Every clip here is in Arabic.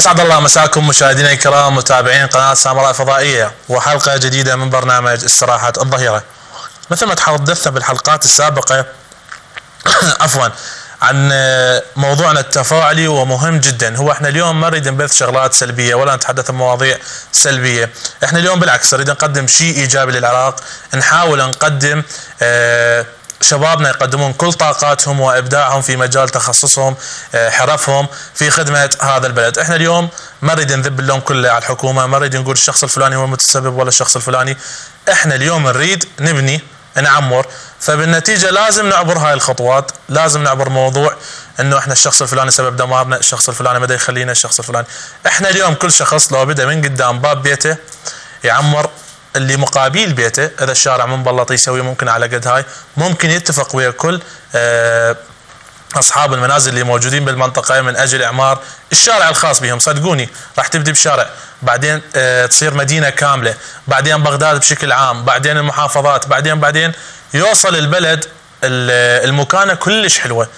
أسعد الله مساكم مشاهدينا الكرام متابعين قناة سامراء فضائيه وحلقة جديدة من برنامج استراحه الظهيرة. مثل ما تحدثنا بالحلقات السابقة عفوا عن موضوعنا التفاعلي ومهم جدا هو إحنا اليوم ما نريد نبث شغلات سلبية ولا نتحدث عن مواضيع سلبية إحنا اليوم بالعكس نريد نقدم شيء إيجابي للعراق نحاول نقدم آه شبابنا يقدمون كل طاقاتهم وإبداعهم في مجال تخصصهم حرفهم في خدمة هذا البلد، إحنا اليوم ما نريد نذب اللوم كله على الحكومة، ما نريد نقول الشخص الفلاني هو المتسبب ولا الشخص الفلاني، إحنا اليوم نريد نبني نعمر، فبالنتيجة لازم نعبر هاي الخطوات، لازم نعبر موضوع إنه إحنا الشخص الفلاني سبب دمارنا، الشخص الفلاني ما يخلينا، الشخص الفلاني، إحنا اليوم كل شخص لو بدا من قدام باب بيته يعمر اللي مقابل بيته اذا الشارع منبلط يسوي ممكن على قد هاي. ممكن يتفق ويا كل أصحاب المنازل اللي موجودين بالمنطقة من أجل إعمار الشارع الخاص بهم. صدقوني راح تبدي بشارع. بعدين تصير مدينة كاملة. بعدين بغداد بشكل عام. بعدين المحافظات. بعدين بعدين يوصل البلد المكانة كلش حلوة.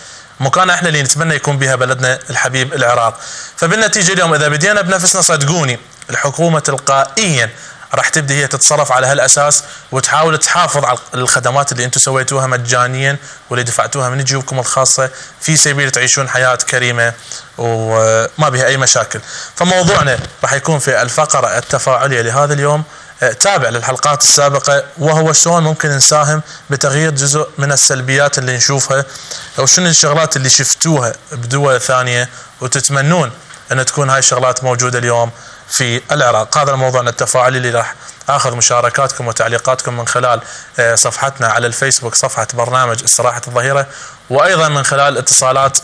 مكانة إحنا اللي نتمنى يكون بها بلدنا الحبيب العراق. فبالنتيجة اليوم إذا بدينا بنفسنا صدقوني الحكومة تلقائيا راح تبدي هي تتصرف على هالأساس وتحاول تحافظ على الخدمات اللي أنتم سويتوها مجانيا واللي دفعتوها من جيوبكم الخاصة في سبيل تعيشون حياة كريمة وما بها أي مشاكل. فموضوعنا راح يكون في الفقرة التفاعلية لهذا اليوم تابع للحلقات السابقة وهو شلون ممكن نساهم بتغيير جزء من السلبيات اللي نشوفها أو شنو الشغلات اللي شفتوها بدول ثانية وتتمنون أن تكون هاي الشغلات موجودة اليوم في العراق هذا الموضوع التفاعلي اللي راح آخذ مشاركاتكم وتعليقاتكم من خلال صفحتنا على الفيسبوك صفحة برنامج استراحة الظهيرة وأيضا من خلال اتصالات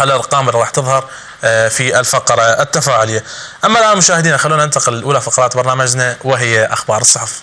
على الأرقام اللي راح تظهر في الفقرة التفاعلية. أما الآن مشاهدينا خلونا ننتقل لأولى فقرات برنامجنا وهي أخبار الصحف.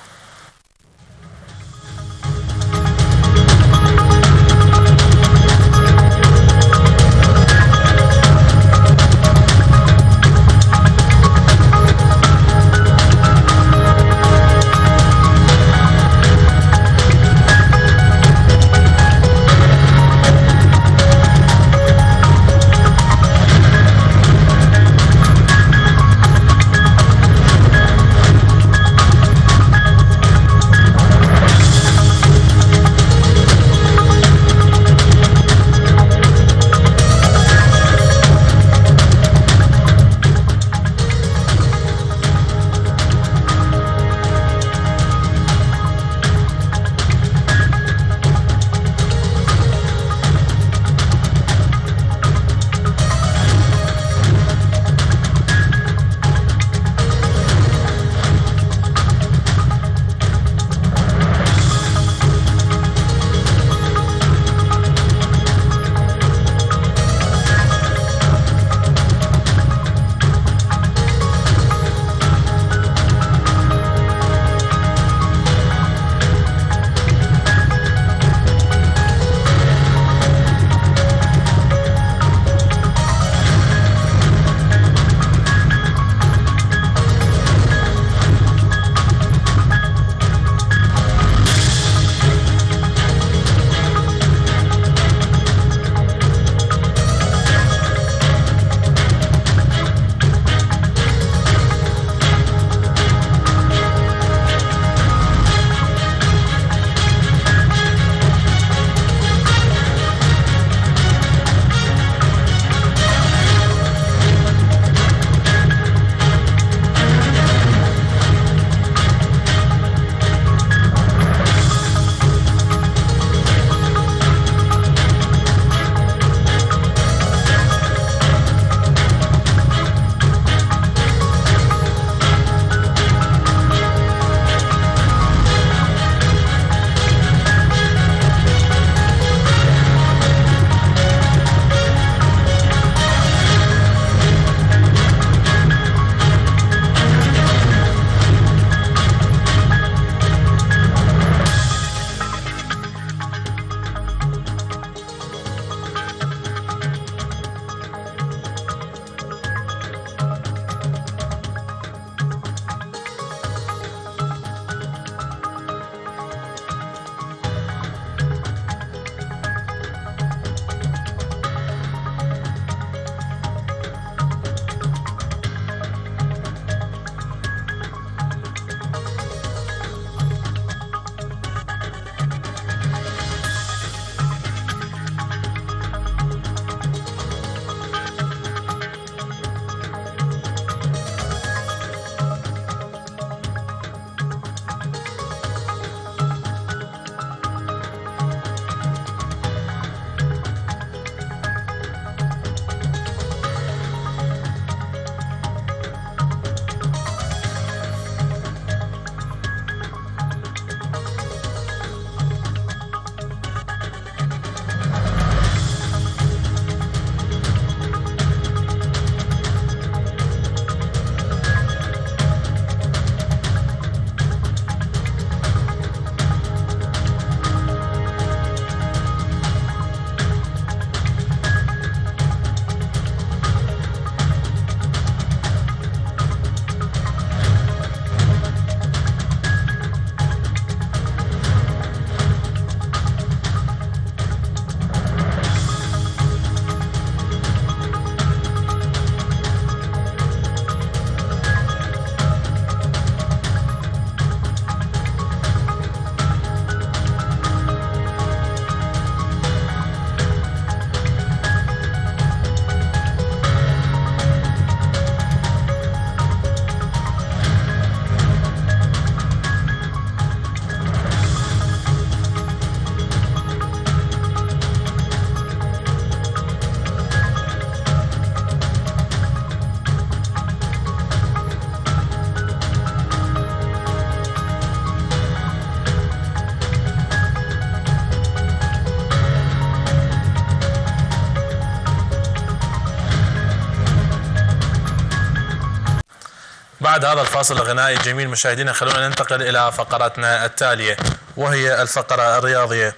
بعد هذا الفاصل الغنائي الجميل مشاهدينا خلونا ننتقل إلى فقرتنا التالية وهي الفقرة الرياضية.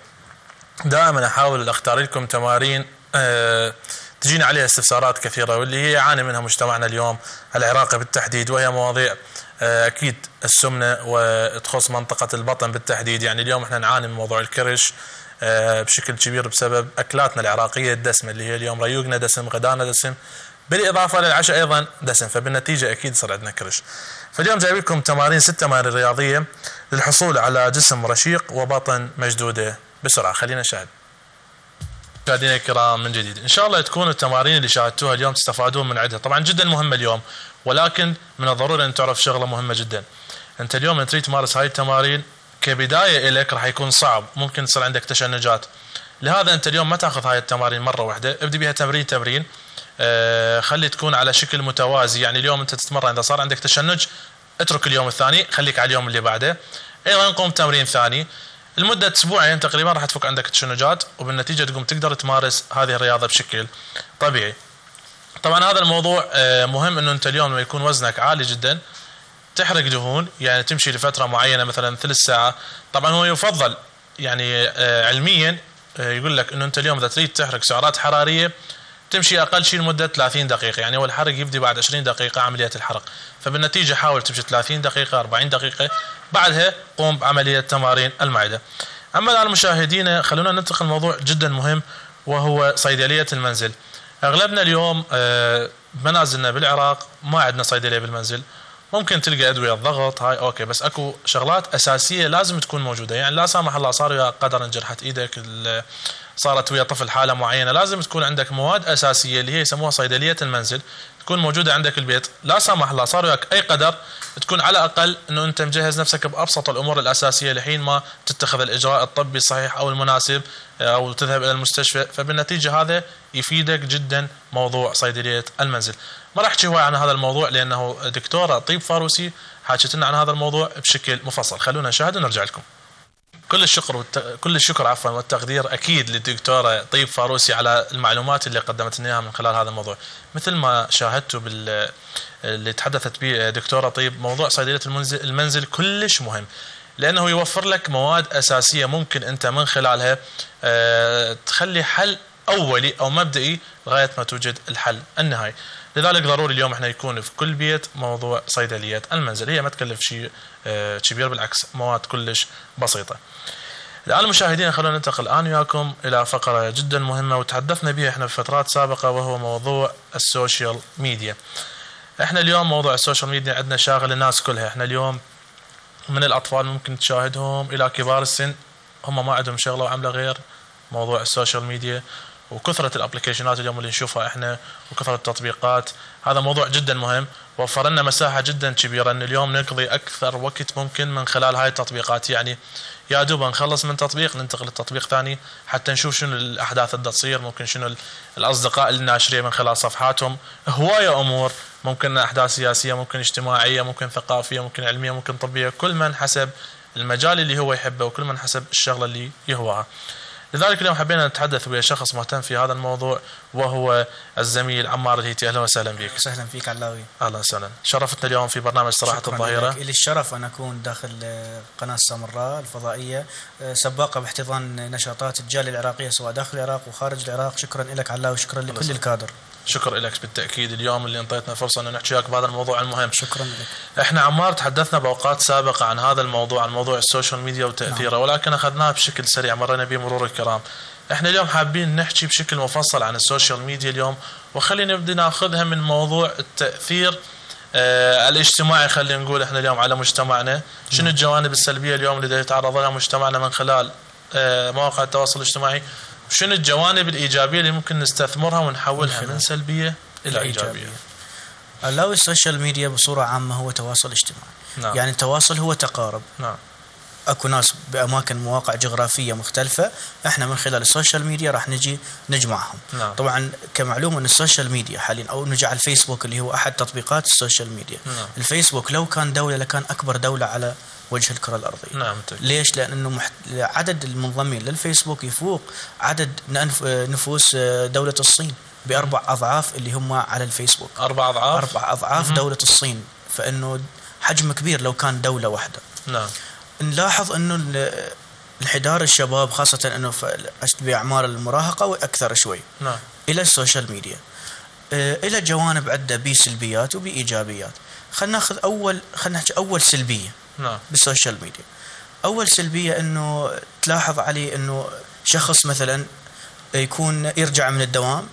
دائما أحاول أختار لكم تمارين أه تجينا عليها استفسارات كثيرة واللي هي يعاني منها مجتمعنا اليوم العراقي بالتحديد وهي مواضيع أه أكيد السمنة وتخص منطقة البطن بالتحديد. يعني اليوم إحنا نعاني من موضوع الكرش أه بشكل كبير بسبب أكلاتنا العراقية الدسمة اللي هي اليوم ريوقنا دسم غدانا دسم بالإضافة للعشاء أيضا دسم فبالنتيجة أكيد صار عندنا كرش. فاليوم جايب لكم تمارين ست تمارين رياضية للحصول على جسم رشيق وبطن مشدودة بسرعة. خلينا نشاهد. مشاهدينا الكرام من جديد إن شاء الله تكون التمارين اللي شاهدتوها اليوم تستفادون من عندها طبعا جدا مهمه اليوم ولكن من الضروري أن تعرف شغلة مهمة جدا. أنت اليوم تريد تمارس هاي التمارين كبداية لك راح يكون صعب ممكن تصير عندك تشنجات. لهذا أنت اليوم ما تأخذ هاي التمارين مرة واحدة ابدي بها تمرين تمرين. خلي تكون على شكل متوازي. يعني اليوم انت تتمرن إذا صار عندك تشنج اترك اليوم الثاني خليك على اليوم اللي بعده. أيضا قوم تمرين ثاني. لمدة أسبوعين تقريبا راح تفك عندك تشنجات وبالنتيجة تقوم تقدر تمارس هذه الرياضة بشكل طبيعي. طبعا هذا الموضوع آه مهم إنه أنت اليوم لما يكون وزنك عالي جدا تحرق دهون يعني تمشي لفترة معينة مثلا ثلث ساعة. طبعا هو يفضل يعني آه علميا آه يقول لك إنه أنت اليوم إذا تريد تحرق سعرات حرارية تمشي أقل شيء لمدة 30 دقيقة يعني هو الحرق يبدي بعد 20 دقيقة عملية الحرق. فبالنتيجة حاول تمشي 30 دقيقة 40 دقيقة بعدها قوم بعملية تمارين المعدة. أما الآن مشاهدينا خلونا ننتقل لموضوع جدا مهم وهو صيدلية المنزل. أغلبنا اليوم منازلنا بالعراق ما عندنا صيدلية بالمنزل. ممكن تلقى أدوية الضغط هاي أوكي بس أكو شغلات أساسية لازم تكون موجودة. يعني لا سامح الله صار ويا قدر انجرحت إيدك صارت ويا طفل حالة معينة لازم تكون عندك مواد أساسية اللي هي يسموها صيدلية المنزل تكون موجودة عندك البيت لا سامح الله صار وياك أي قدر تكون على الأقل إنه أنت مجهز نفسك بأبسط الأمور الأساسية لحين ما تتخذ الإجراء الطبي الصحيح أو المناسب أو تذهب إلى المستشفى. فبالنتيجة هذا يفيدك جدا موضوع صيدلية المنزل. ما راح احكي هواي عن هذا الموضوع لأنه دكتورة طيب فاروسي حكت لنا عن هذا الموضوع بشكل مفصل. خلونا نشاهد ونرجع لكم. كل الشكر والت... كل الشكر عفوا والتقدير أكيد للدكتورة طيب فاروسي على المعلومات اللي قدمت لنا من خلال هذا الموضوع. مثل ما شاهدتوا بال اللي تحدثت به دكتورة طيب موضوع صيدلية المنزل, المنزل كلش مهم لأنه يوفر لك مواد أساسية ممكن أنت من خلالها أه تخلي حل أولي أو مبدئي لغاية ما توجد الحل النهائي. لذلك ضروري اليوم إحنا يكون في كل بيت موضوع صيدليه المنزل هي ما تكلف شيء كبير بالعكس مواد كلش بسيطة. الآن مشاهدينا خلونا ننتقل الآن وياكم إلى فقرة جدا مهمة وتحدثنا بها إحنا في فترات سابقة وهو موضوع السوشيال ميديا. إحنا اليوم موضوع السوشيال ميديا عندنا شاغل الناس كلها. إحنا اليوم من الأطفال ممكن تشاهدهم إلى كبار السن هم ما عندهم شغلة وعملة غير موضوع السوشيال ميديا. وكثرة ال application ات اليوم اللي نشوفها إحنا وكثرة التطبيقات. هذا موضوع جدا مهم وفر لنا مساحة جدا كبيرة إن اليوم نقضي أكثر وقت ممكن من خلال هاي التطبيقات. يعني يا دوب نخلص من تطبيق ننتقل لتطبيق ثاني حتى نشوف شنو الأحداث اللي تصير ممكن شنو الأصدقاء اللي ناشرين من خلال صفحاتهم. هواية أمور ممكن أحداث سياسية ممكن اجتماعية ممكن ثقافية ممكن علمية ممكن طبية كل من حسب المجال اللي هو يحبه وكل من حسب الشغلة اللي يهواها. لذلك اليوم حبينا نتحدث ويا شخص مهتم في هذا الموضوع وهو الزميل عمار الهيتي. أهلا وسهلا بك. وسهلا فيك علاوي. أهلا وسهلا. شرفتنا اليوم في برنامج صراحة الظهيره لي الشرف أن أكون داخل قناة سامراء الفضائية. سباقه باحتضان نشاطات الجالية العراقية سواء داخل العراق وخارج العراق. شكرا لك علاوي. شكرا لكل الكادر. شكر لك بالتأكيد. اليوم اللي أنطيتنا فرصة أن نحكي وياك بهذا الموضوع المهم. شكرا لك. إحنا عمار تحدثنا بأوقات سابقة عن هذا الموضوع عن موضوع السوشيال ميديا وتأثيره نعم. ولكن أخذناه بشكل سريع. مرينا به مرور الكرام. إحنا اليوم حابين نحكي بشكل مفصل عن السوشيال ميديا اليوم وخلينا نبدا ناخذها من موضوع التأثير آه الاجتماعي خلينا نقول إحنا اليوم على مجتمعنا. شنو الجوانب السلبية اليوم اللي يتعرض لها مجتمعنا من خلال آه مواقع التواصل الاجتماعي؟ وشنو الجوانب الإيجابية اللي ممكن نستثمرها ونحولها من سلبية إلى إيجابية؟ لو السوشيال ميديا بصورة عامة هو تواصل اجتماعي. نعم. يعني التواصل هو تقارب. نعم. اكو ناس باماكن مواقع جغرافية مختلفة إحنا من خلال السوشيال ميديا راح نجي نجمعهم. نعم. طبعا كمعلومة إن السوشيال ميديا حاليا أو نجي على الفيسبوك اللي هو أحد تطبيقات السوشيال ميديا. نعم. الفيسبوك لو كان دولة لكان أكبر دولة على وجه الكرة الأرضية. نعم ليش؟ لأنه محت... عدد المنضمين للفيسبوك يفوق عدد نف... نفوس دولة الصين بأربع أضعاف اللي هم على الفيسبوك. أربع أضعاف؟ أربع أضعاف دولة الصين. فإنه حجم كبير لو كان دولة واحدة. نعم. نلاحظ إنه انحدار الشباب خاصة إنه في بأعمار المراهقة وأكثر شوي. نعم. إلى السوشيال ميديا. آه، إلى جوانب عدة بسلبيات وبإيجابيات. خلينا ناخذ أول خلينا نحكي أول سلبية نعم. بالسوشيال ميديا. أول سلبية إنه تلاحظ عليه إنه شخص مثلا يكون يرجع من الدوام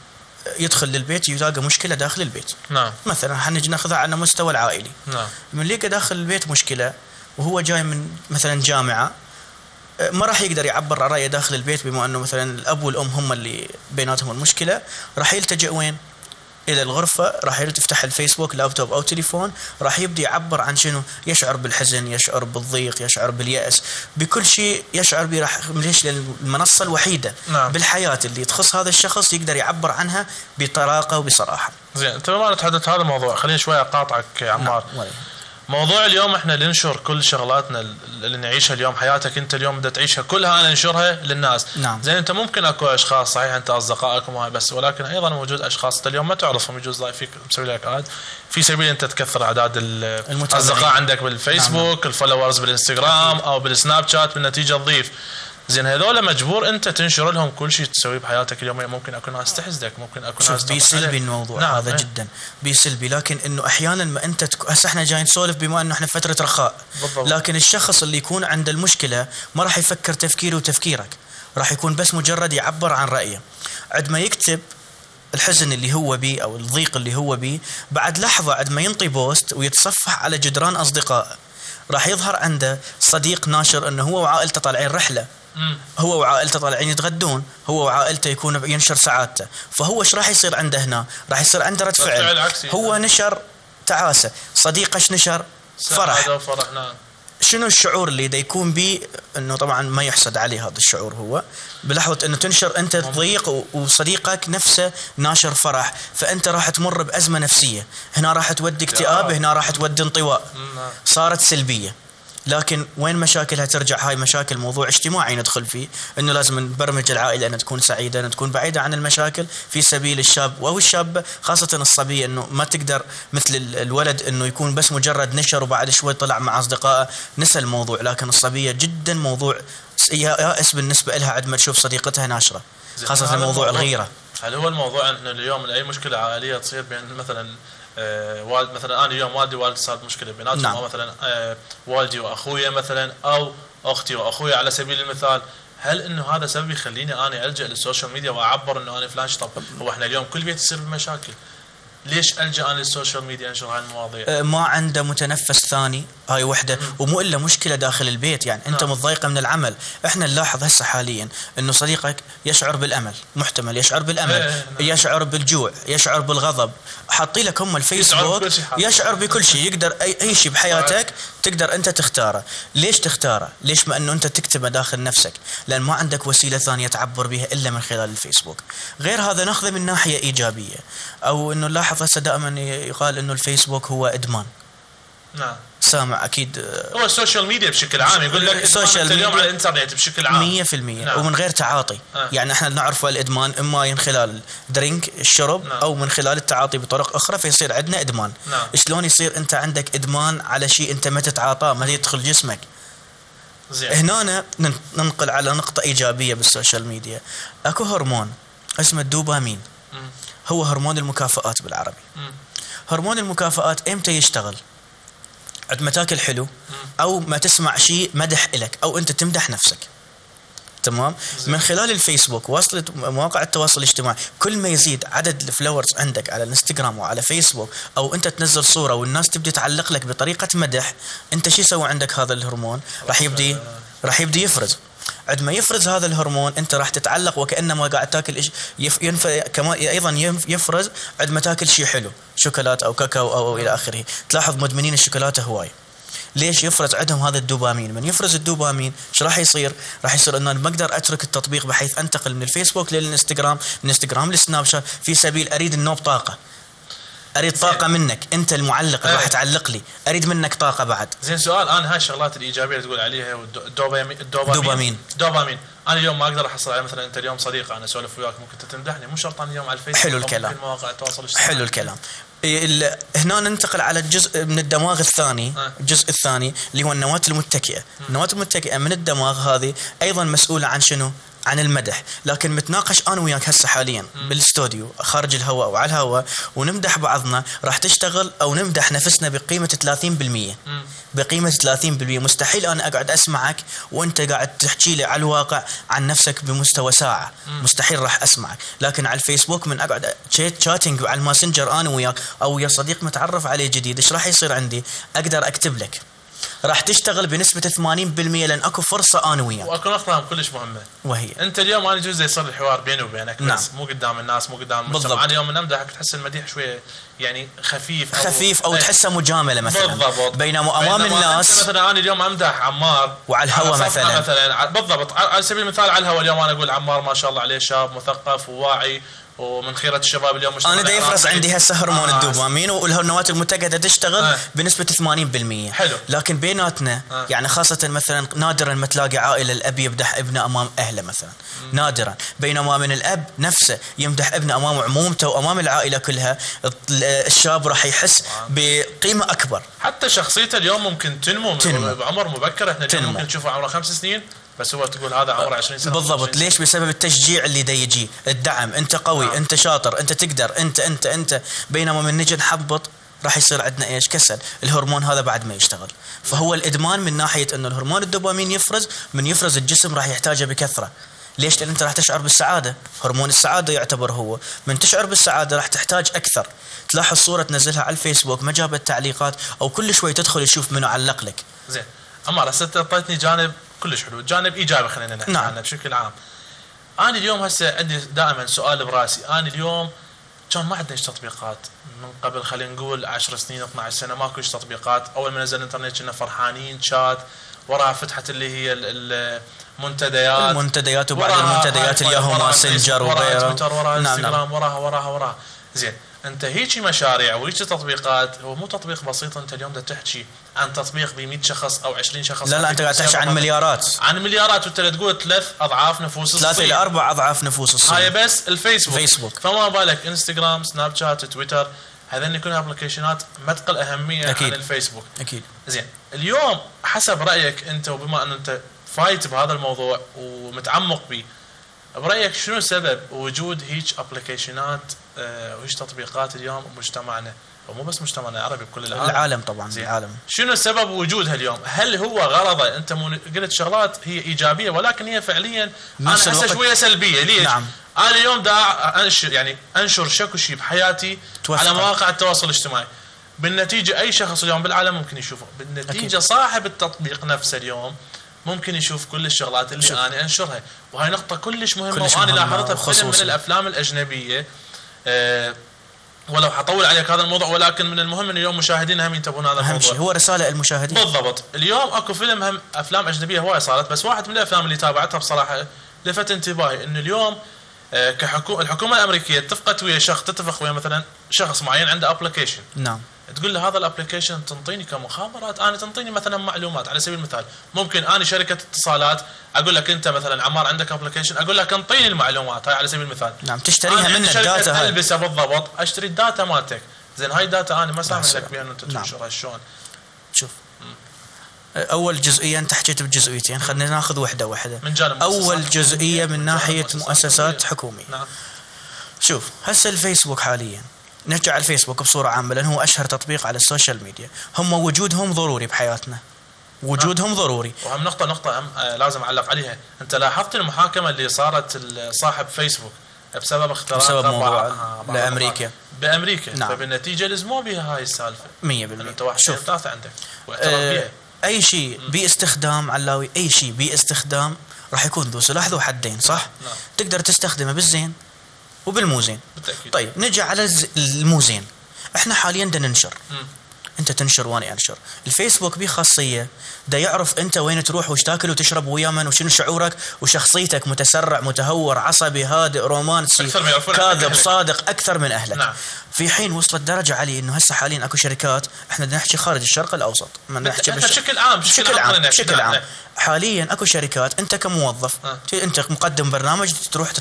يدخل للبيت يلاقي مشكلة داخل البيت. نعم. مثلا حنجي ناخذها على مستوى العائلي. نعم. من لقى داخل البيت مشكلة وهو جاي من مثلا جامعة ما راح يقدر يعبر عن رأيه داخل البيت بما إنه مثلا الأب والأم هم اللي بيناتهم المشكلة. راح يلتجئ وين؟ إلى الغرفة راح يفتح الفيسبوك لابتوب أو تليفون راح يبدأ يعبر عن شنو؟ يشعر بالحزن يشعر بالضيق يشعر باليأس. بكل شيء يشعر به راح ليش؟ المنصة الوحيدة نعم. بالحياة اللي تخص هذا الشخص يقدر يعبر عنها بطلاقة وبصراحة. زين انت بما نتحدث هذا الموضوع. خليني شوي أقاطعك يا عمار. نعم. موضوع اليوم إحنا ننشر كل شغلاتنا اللي نعيشها اليوم حياتك انت اليوم بدك تعيشها كلها أنا انشرها للناس. نعم. زين انت ممكن اكو اشخاص صحيح انت اصدقائكم وهاي بس ولكن أيضا موجود أشخاص انت اليوم ما تعرفهم يجوز لايك فيك مسوي لك اد في سبيل أنت تكثر أعداد. الأصدقاء عندك بالفيسبوك ال followers بالإنستغرام أو بالسناب شات بالنتيجة تضيف. زين هذول مجبور انت تنشر لهم كل شيء تسويه بحياتك اليومية ممكن اكو ناس تحسدك ممكن اكو ناس بيسلبي. الموضوع نعم هذا إيه. جدا بيسلبي لكن إنه أحيانا ما أنت تك... هسه إحنا جايين نسولف بما إنه إحنا فترة رخاء بالضبط. لكن الشخص اللي يكون عنده المشكلة ما راح يفكر تفكيري وتفكيرك راح يكون بس مجرد يعبر عن رأيه عندما يكتب الحزن اللي هو بيه أو الضيق اللي هو بيه بعد لحظة عندما ينطي بوست ويتصفح على جدران اصدقائه راح يظهر عنده صديق ناشر إنه هو وعائلته طالعين رحلة. هو وعائلته طالعين يتغدون هو وعائلته يكون ينشر سعادته فهو إيش راح يصير عنده هنا؟ راح يصير عنده رد فعل. هو نشر تعاسة. صديقه إيش نشر؟ فرح. وفرح نعم. شنو الشعور اللي دا يكون به إنه طبعا ما يحسد عليه هذا الشعور هو؟ بلحظة إنه تنشر أنت تضيق وصديقك نفسه ناشر فرح فأنت راح تمر بأزمة نفسية. هنا راح تودي اكتئاب هنا راح تودي انطواء. صارت سلبية. لكن وين مشاكلها ترجع؟ هاي مشاكل موضوع اجتماعي ندخل فيه إنه لازم نبرمج العائلة إنها تكون سعيدة إنها تكون بعيدة عن المشاكل في سبيل الشاب أو الشابه خاصة الصبية إنه ما تقدر مثل ال- الولد إنه يكون بس مجرد نشر وبعد شوي طلع مع أصدقائه. نسى الموضوع لكن الصبية جدا موضوع يائس بالنسبة لها عندما تشوف صديقتها ناشرة خاصة موضوع الموضوع- الغيرة. هل هو الموضوع إنه اليوم اي مشكلة عائلية تصير بين مثلا والد مثلا أنا اليوم والدي ووالدي صارت مشكلة بيناتهم نعم. أو مثلا آه والدي وأخويا مثلا أو أختي وأخويا على سبيل المثال. هل إنه هذا سبب يخليني أنا ألجأ للسوشيال ميديا وأعبر إنه أنا فلان طب هو إحنا اليوم كل بيت يصير بمشاكل. ليش ألجأ أنا للسوشيال ميديا انشر هاي المواضيع؟ آه، ما عنده متنفس ثاني هاي وحدة ومو إلا مشكلة داخل البيت يعني أنت نعم. متضايقة من العمل إحنا نلاحظ هسه حاليا إنه صديقك يشعر بالأمل محتمل يشعر بالأمل إيه، نعم. يشعر بالجوع يشعر بالغضب حاطي لك هم الفيسبوك. يشعر بكل شيء يقدر اي أي شيء بحياتك تقدر أنت تختاره ليش تختاره ليش ما إنه أنت تكتبه داخل نفسك لأن ما عندك وسيلة ثانية تعبر بها إلا من خلال الفيسبوك غير هذا ناخذه من ناحية إيجابية أو إنه نلاحظ هسه دائما يقال إنه الفيسبوك هو إدمان نعم سامع أكيد هو السوشيال ميديا بشكل عام يقول لك السوشيال أنت اليوم ميديا على الإنترنت بشكل عام مية في المية نعم. ومن غير تعاطي آه. يعني إحنا نعرف الإدمان إما من خلال drink الشرب نعم. أو من خلال التعاطي بطرق أخرى فيصير عندنا إدمان نعم. شلون يصير أنت عندك إدمان على شيء أنت ما تتعاطاه ما يدخل جسمك زين هنا نن- ننقل على نقطة إيجابية بالسوشيال ميديا أكو هرمون اسمه الدوبامين مم. هو هرمون المكافآت بالعربي. مم. هرمون المكافآت إمتى يشتغل؟ عندما تاكل حلو أو ما تسمع شيء مدح إلك أو أنت تمدح نفسك. تمام. من خلال الفيسبوك وصلت مواقع التواصل الاجتماعي كل ما يزيد عدد ال followers عندك على الإنستغرام وعلى فيسبوك أو أنت تنزل صورة والناس تبدي تعلق لك بطريقة مدح أنت شو يسوي عندك هذا الهرمون؟ راح يبدي راح يبدي يفرز. عندما يفرز هذا الهرمون انت راح تتعلق وكأنما قاعد تاكل إش يف ينف كمان أيضا يفرز عندما تاكل شيء حلو شوكولات أو كاكاو أو, إلى آخره. تلاحظ مدمنين الشوكولاتة هواي. ليش يفرز عندهم هذا الدوبامين؟ من يفرز الدوبامين إيش راح يصير؟ راح يصير إنه ما أقدر أترك التطبيق بحيث أنتقل من الفيسبوك للإنستغرام من الانستغرام للسناب شات في سبيل أريد النوب طاقة. أريد طاقة منك. أنت المعلق اللي راح إيه. تعلق لي. أريد منك طاقة بعد. زين سؤال. أنا هاي الشغلات الإيجابية اللي تقول عليها والدو- الدوبامين الدوبامين. دوبامين. دوبامين أنا اليوم ما أقدر أحصل عليه مثلا أنت اليوم صديق أنا أسولف وياك ممكن انت تمدحني. مو شرط أنا اليوم على الفيسبوك حلو الكلام. ممكن مواقع التواصل الاجتماعي. حلو الكلام. ال- هنا ننتقل على الجزء من الدماغ الثاني. الجزء الثاني اللي هو النواة المتكئة. النواة المتكئة من الدماغ هذه أيضا مسؤولة عن شنو؟ عن المدح. لكن متناقش أنا وياك هسه حاليا بالاستوديو خارج الهواء أو على الهواء ونمدح بعضنا راح تشتغل أو نمدح نفسنا بقيمة 30% بقيمة 30% مستحيل أنا أقعد أسمعك وأنت قاعد تحكي لي على الواقع عن نفسك بمستوى ساعة. مستحيل راح أسمعك. لكن على الفيسبوك من أقعد شات- شاتنج على الماسنجر أنا وياك أو ويا صديق متعرف عليه جديد إيش راح يصير عندي؟ أقدر أكتب لك. راح تشتغل بنسبة 80% لأن أكو فرصة أنا وياك وأكو نقطه كلش مهمة. وهي. أنت اليوم أنا يجوز يصير الحوار بيني وبينك نعم. بس مو قدام الناس مو قدام المجتمع. بالضبط. أنا من امدحك تحس المديح شوية يعني خفيف أو خفيف أو إيه. تحسه مجاملة مثلا. بالضبط. بينما أمام بينما الناس مثلا أنا اليوم أمدح عمار. وعلى الهوا على صفحة مثلاً. مثلا. بالضبط. على سبيل المثال على الهوا اليوم أنا أقول عمار ما شاء الله عليه شاب مثقف وواعي. ومن خيرة الشباب اليوم أنا دا يفرز. عندي هسه هرمون آه. الدوبامين والنواه المتكده تشتغل آه. بنسبة 80% حلو. لكن بيناتنا آه. يعني خاصة مثلا نادرا ما تلاقي عائلة الأب يمدح ابنه أمام أهله مثلا نادرا بينما من الأب نفسه يمدح ابنه أمام عمومته وأمام العائلة كلها ال- الشاب راح يحس بقيمة أكبر حتى شخصيته اليوم ممكن تنمو, تنمو. بعمر مبكر إحنا اليوم تنمو. ممكن نشوفه عمره خمس سنين بس هو تقول هذا عمره 20 سنة بالضبط. 25 ليش؟ بسبب التشجيع اللي دا يجي. الدعم. أنت قوي. نعم. أنت شاطر. أنت تقدر. أنت أنت أنت. بينما من نجي نحبط راح يصير عندنا إيش؟ كسل. الهرمون هذا بعد ما يشتغل. فهو الإدمان من ناحية إنه الهرمون الدوبامين يفرز من يفرز الجسم راح يحتاجه بكثرة. ليش؟ لأن أنت راح تشعر بالسعادة. هرمون السعادة يعتبر هو. من تشعر بالسعادة راح تحتاج أكثر. تلاحظ صورة تنزلها على الفيسبوك ما جابت تعليقات أو كل شوي تدخل تشوف منو علق لك. زين. عمار هسه انت اعطيتني جانب كلش حلو. جانب إيجابي خلينا نحكي نعم. عنه بشكل عام. أنا اليوم هسه عندي دائما سؤال براسي. أنا اليوم كان ما عندنا تطبيقات. من قبل خلينا نقول 10 سنين 12 سنة ماكو إيش تطبيقات. أول ما نزل الإنترنت كنا فرحانين شات. وراها فتحت اللي هي ال- المنتديات. المنتديات وبعد المنتديات الياهو ماسنجر فيسبوك، وراها وغيره. تويتر وراها نعم نعم. إنستغرام وراها وراها وراها. زين. انت هيجي مشاريع وهيجي تطبيقات هو مو تطبيق بسيط انت اليوم دا تحكي عن تطبيق ب 100 شخص أو 20 شخص. لا لا أنت قاعد تحكي عن مليارات. عن مليارات وانت تقول ثلاث أضعاف نفوس الصين. إلى أربع أضعاف نفوس هاي الصين بس الفيسبوك. فيسبوك. فما بالك إنستغرام سناب شات تويتر هذين كلها أبلكيشنات ما تقل اهميه أكيد. عن الفيسبوك. أكيد. زين اليوم حسب رأيك أنت وبما أن أنت فايت بهذا الموضوع ومتعمق به برأيك شنو سبب وجود هيك أبلكيشنات آه، وهيك تطبيقات اليوم بمجتمعنا ومو بس مجتمعنا العربي بكل العالم العالم طبعا زين. العالم شنو سبب وجودها اليوم؟ هل هو غرضه أنت قلت شغلات هي إيجابية ولكن هي فعليا أنا أحسها شوية سلبية ليش؟ نعم. أنا اليوم دا أنشر يعني أنشر شكو شيء بحياتي توثق. على مواقع التواصل الاجتماعي بالنتيجة أي شخص اليوم بالعالم ممكن يشوفه بالنتيجة أكيد. صاحب التطبيق نفسه اليوم ممكن يشوف كل الشغلات اللي شوف. أنا أنشرها وهي نقطة كلش مهمة كلش وأنا لاحظتها بفيلم من. الأفلام الأجنبية ولو حطول عليك هذا الموضوع ولكن من المهم إن اليوم مشاهدينا هم ينتبهون هذا الموضوع شيء هو رسالة المشاهدين. بالضبط. اليوم أكو فيلم هم أفلام أجنبية هواي صارت بس واحد من الأفلام اللي تابعتها بصراحة لفت انتباهي انه اليوم آه، كحكومه الحكومة الأمريكية اتفقت ويا شخص تتفق ويا مثلا شخص معين عنده application نعم. تقول له هذا ال application تنطيني كمخابرات؟ أنا تنطيني مثلا معلومات على سبيل المثال ممكن أنا شركة اتصالات أقول لك أنت مثلا عمار عندك application أقول لك انطيني المعلومات هاي على سبيل المثال. نعم تشتريها من ال data هاي. ألبسة بالضبط أشتري ال data مالتك. زين هاي ال data أنا ما سامح. لك بها إنه انت نعم. تنشرها شلون؟ شوف. أول جزئية أنت حكيت بجزئيتين خلينا ناخذ وحدة وحدة. من جانب أول جزئية من ناحية مؤسسات حكومية. نعم. شوف هسه الفيسبوك حاليا. نرجع على الفيسبوك بصورة عامة لأنه هو أشهر تطبيق على ال social media. هم وجودهم ضروري بحياتنا. وجودهم ضروري. وهم نقطة نقطة أم آه لازم أعلق عليها، أنت لاحظت المحاكمة اللي صارت صاحب فيسبوك بسبب اختراق بسبب موضوع آه، لأمريكا. بأمريكا. نعم. فبالنتيجة لزموا بها هاي السالفة. 100% أنه أنت واحد شوف. ثلاثة عندك. آه، أي شيء باستخدام علاوي أي شيء باستخدام راح يكون ذو سلاح ذو حدين صح؟ نعم. تقدر تستخدمه بالزين. وبالمو زين بالتأكيد. طيب نجي على الز- المو زين إحنا حاليا بدنا ننشر. مم. أنت تنشر وأنا أنشر. الفيسبوك بيه خاصية. دا يعرف أنت وين تروح وش تاكل وتشرب ويا من وشنو شعورك وشخصيتك متسرع متهور عصبي هادئ رومانسي كاذب. صادق أكثر من أهلك. نعم. في حين وصلت درجة علي إنه هسه حاليا أكو شركات إحنا بدنا نحكي خارج الشرق الأوسط ما نحكي بالش- بشكل عام بشكل عام عام. بشكل عام نعم. حاليا أكو شركات أنت كموظف. ت- أنت مقدم برنامج تروح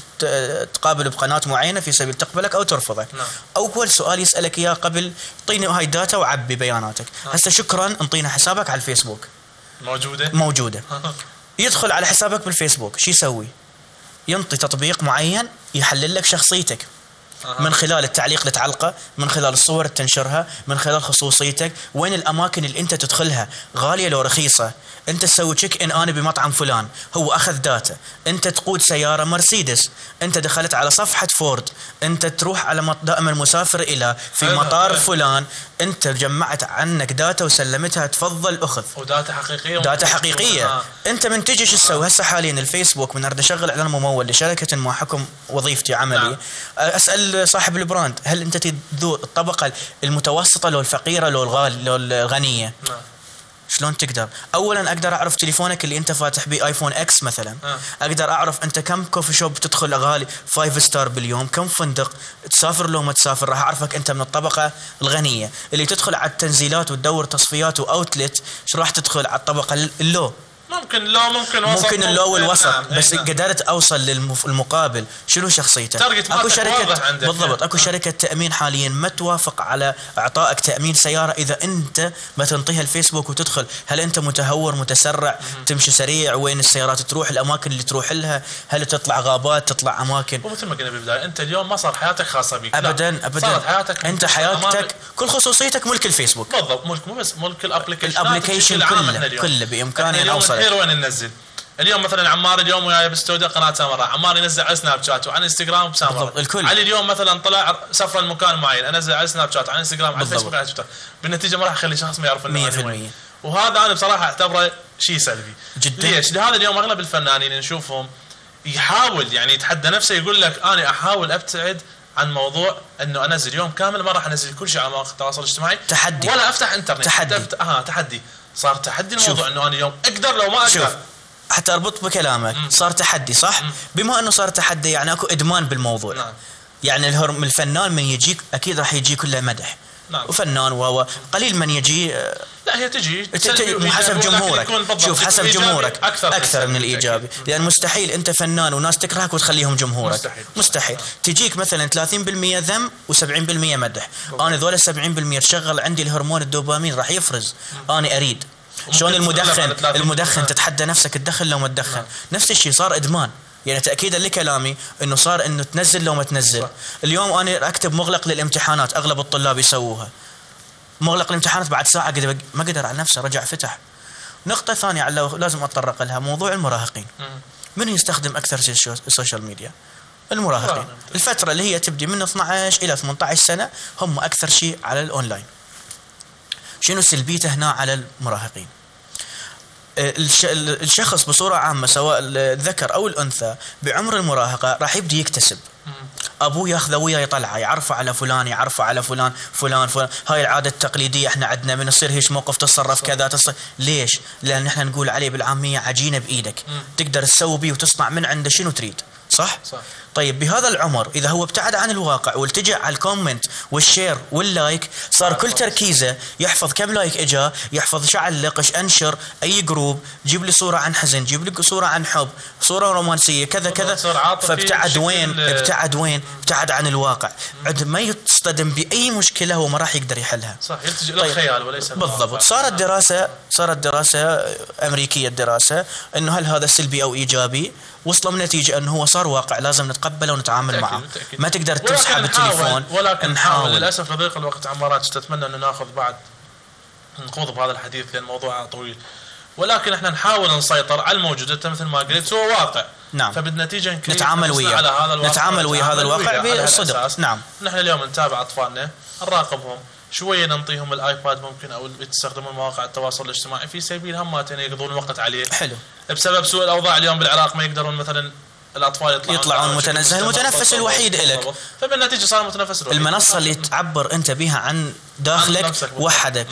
تقابل بقناة معينة في سبيل تقبلك أو ترفضك نعم. أول سؤال يسألك إياه قبل اعطيني هاي data وعبي بياناتك هسه شكرا انطينا حسابك على الفيسبوك موجودة موجودة يدخل على حسابك بالفيسبوك شو يسوي ينطي تطبيق معين يحلل لك شخصيتك. من خلال التعليق اللي تعلقه من خلال الصور اللي تنشرها من خلال خصوصيتك وين الأماكن اللي أنت تدخلها غالية لو رخيصة. أنت تسوي check in أنا بمطعم فلان هو أخذ data أنت تقود سيارة مرسيدس. أنت دخلت على صفحة فورد. أنت تروح على مط- دائما المسافر إلى في مطار. فلان. أنت جمعت عنك data وسلمتها تفضل أخذ. و data حقيقية data حقيقية. آه. أنت من تجي شو تسوي؟ هسه حاليا الفيسبوك من أريد أشغل إعلان ممول لشركة بحكم وظيفتي عملي. نعم. أسأل صاحب ال brand هل أنت تذو الطبقة المتوسطة لو الفقيرة لو الغالي لو الغنية نعم. شلون تقدر؟ اولا أقدر أعرف تليفونك اللي أنت فاتح بيه آيفون إكس مثلا آه. أقدر أعرف أنت كم coffee shop تدخل غالي five star باليوم كم فندق تسافر لو ما تسافر راح أعرفك أنت من الطبقة الغنية اللي تدخل على التنزيلات وتدور تصفيات و outlet شو راح تدخل على الطبقة ال low ممكن low ممكن وسط. ممكن ال low والوسط نعم، بس نعم. قدرت أوصل للمقابل. شنو شخصيته؟ أكو شركة عندك. بالضبط أكو نعم. شركة تأمين حاليا ما توافق على إعطائك تأمين سيارة إذا أنت ما تنطيها الفيسبوك وتدخل. هل أنت متهور متسرع تمشي سريع؟ وين السيارات تروح؟ الأماكن اللي تروح لها؟ هل تطلع غابات تطلع أماكن؟ ومثل ما قلنا بالبداية أنت اليوم ما صار حياتك خاصة بك. ابدا ابدا صارت حياتك أنت حياتك. كل خصوصيتك ملك الفيسبوك. بالضبط ملك مو بس ملك ال application ال application كله- كله بإمكاني أن أوصل. الحين وين ننزل اليوم مثلا عمار اليوم وياي باستوديو قناة سامراء عمار ينزل على سناب شات وعلى إنستغرام بسامراء الكل. علي اليوم مثلا طلع سفر المكان معين أنزل على سناب شات على إنستغرام على. الفيسبوك على تويتر بالنتيجة ما راح أخلي شخص ما يعرف وين. المية. وهذا أنا بصراحة أعتبره شيء سلبي جداً. ليش؟ لهذا اليوم أغلب الفنانين نشوفهم يحاول يعني يتحدى نفسه يقول لك أنا أحاول أبتعد عن موضوع إنه أنزل يوم كامل ما راح أنزل كل شيء على مواقع التواصل الاجتماعي تحدي. ولا أفتح إنترنت تحدي. آه تحدي صار تحدي شوف. الموضوع إنه أنا اليوم أقدر لو ما شوف أقدر حتى أربط بكلامك صار تحدي صح؟ بما إنه صار تحدي يعني أكو إدمان بالموضوع نعم. يعني الهرم الفنان من يجيك أكيد راح يجي كله مدح نعم. وفنان و قليل من يجي آه، لا هي تجي. حسب جمهورك. شوف حسب جمهورك. أكثر أكثر من الإيجابي. بالتأكيد. لأن مستحيل أنت فنان وناس تكرهك وتخليهم جمهورك. مستحيل. مستحيل. تجيك مثلا 30% ذم و70% مدح. أنا ذول 70% تشغل عندي الهرمون الدوبامين راح يفرز. أنا أريد. شلون المدخن؟ على 30%. المدخن تتحدى نفسك تدخن لو ما تدخن نفس الشيء صار إدمان. يعني تاكيدا لكلامي إنه صار إنه تنزل لو ما تنزل. صح. اليوم أنا أكتب مغلق للامتحانات أغلب الطلاب يسووها. مغلق الامتحانات بعد ساعة قد ما قدر على نفسه رجع فتح. نقطة ثانية على لازم أتطرق لها موضوع المراهقين. من يستخدم أكثر شيء ال social media المراهقين. الفترة اللي هي تبدي من 12 إلى 18 سنة هم أكثر شيء على الاونلاين شنو سلبيته هنا على المراهقين؟ الشخص بصورة عامة سواء الذكر أو الأنثى بعمر المراهقة راح يبدي يكتسب. أبوه ياخذه وياه يطلعه يعرفه على فلان يعرفه على فلان فلان فلان. هاي العادة التقليدية إحنا عندنا من يصير هيش موقف تصرف كذا تصرف ليش؟ لأن إحنا نقول عليه بالعامية عجينة بإيدك. تقدر تسوي بيه وتصنع من عنده شنو تريد. صح؟ صح. طيب بهذا العمر إذا هو ابتعد عن الواقع والتجأ على ال comment وال share وال like صار كل تركيزه يحفظ كم like إجا يحفظ إيش علق إيش أنشر أي جروب جيب لي صورة عن حزن جيب لي صورة عن حب صورة رومانسية كذا كذا. فابتعد وين؟ ابتعد وين؟ ابتعد عن الواقع. عند ما يصطدم بأي مشكلة هو ما راح يقدر يحلها. صح يلتجئ طيب. للخيال وليس بالضبط. صارت دراسة صارت دراسة أمريكية الدراسة أنه هل هذا سلبي أو إيجابي؟ وصلوا من نتيجة أنه هو صار واقع لازم نتقبله ونتعامل معه. ما تقدر تسحب التليفون ولكن نحاول للأسف لضيق الوقت عمارات اتمنى انه ناخذ بعد نخوض بهذا الحديث لأن الموضوع طويل ولكن إحنا نحاول نسيطر على الموجود أنت مثل ما قلت هو واقع نعم. فبالنتيجة نتعامل وياه. على هذا الواقع نتعامل ويا هذا الواقع بالصدق. هالأساس. نعم. نحن اليوم نتابع أطفالنا نراقبهم شوية ننطيهم الآيباد ممكن أو يستخدمون مواقع التواصل الاجتماعي في سبيل هم يقضون وقت عليه حلو بسبب سوء الأوضاع اليوم بالعراق ما يقدرون مثلا الأطفال يطلعون يطلعون متنزه. المتنفس الوحيد إلك فبالنتيجة صار المتنفس الوحيد. المنصة اللي تعبر أنت بها عن داخلك وحدك.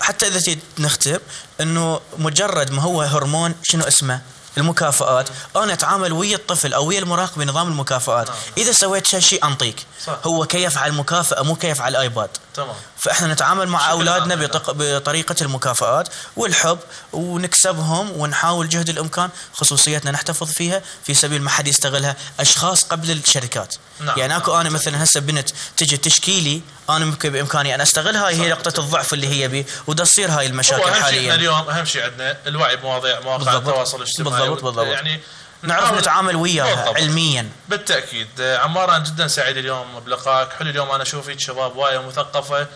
حتى إذا نختب إنه مجرد ما هو هرمون شنو اسمه؟ المكافآت. أنا أتعامل ويا الطفل أو ويا المراهق بنظام المكافآت. نعم. إذا سويت شيء أنطيك. صح. هو كيف على المكافأة مو كيف على الآيباد. تمام. فإحنا نتعامل مع أولادنا بطق... بطريقة المكافآت والحب ونكسبهم ونحاول جهد الإمكان خصوصيتنا نحتفظ فيها في سبيل ما حد يستغلها أشخاص قبل الشركات. نعم. يعني أكو أنا مثلا هسه بنت تجي تشكي لي أنا بإمكاني أن استغل هاي هي نقطة الضعف اللي هي بي وتصير هاي المشاكل حاليا. اليوم أهم شيء عندنا الوعي بمواضيع مواقع التواصل الاجتماعي بالضبط بالضبط. يعني نعرف نتعامل وياها بالضبط. علميا. بالتأكيد. عمار أنا جدا سعيد اليوم بلقائك حلو اليوم أنا أشوف فيك شباب واعي ومثقف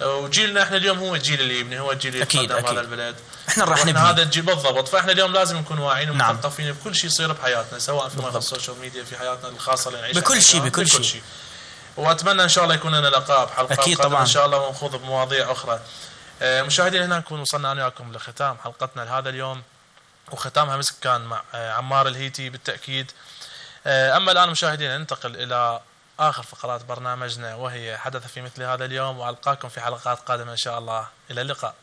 وجيلنا إحنا اليوم هو الجيل اللي يبني هو الجيل اللي أكيد أكيد. هذا البلد. إحنا راح نبني. هذا الجيل بالضبط. فإحنا اليوم لازم نكون واعين نعم. ومثقفين نعم. بكل شيء يصير بحياتنا سواء في السوشيال ميديا في حياتنا الخاصة اللي نعيشها بكل شيء بكل شيء. وأتمنى إن شاء الله يكون لنا لقاء بحلقة أكيد طبعا إن شاء الله ونخوض بمواضيع أخرى. آه، مشاهدينا هنا نكون وصلنا أنا وياكم لختام حلقتنا لهذا اليوم. وختامها مسك كان مع آه، عمار الهيتي بالتأكيد. آه، أما الآن مشاهدينا ننتقل إلى آخر فقرات برنامجنا وهي حدث في مثل هذا اليوم وألقاكم في حلقات قادمة إن شاء الله. إلى اللقاء.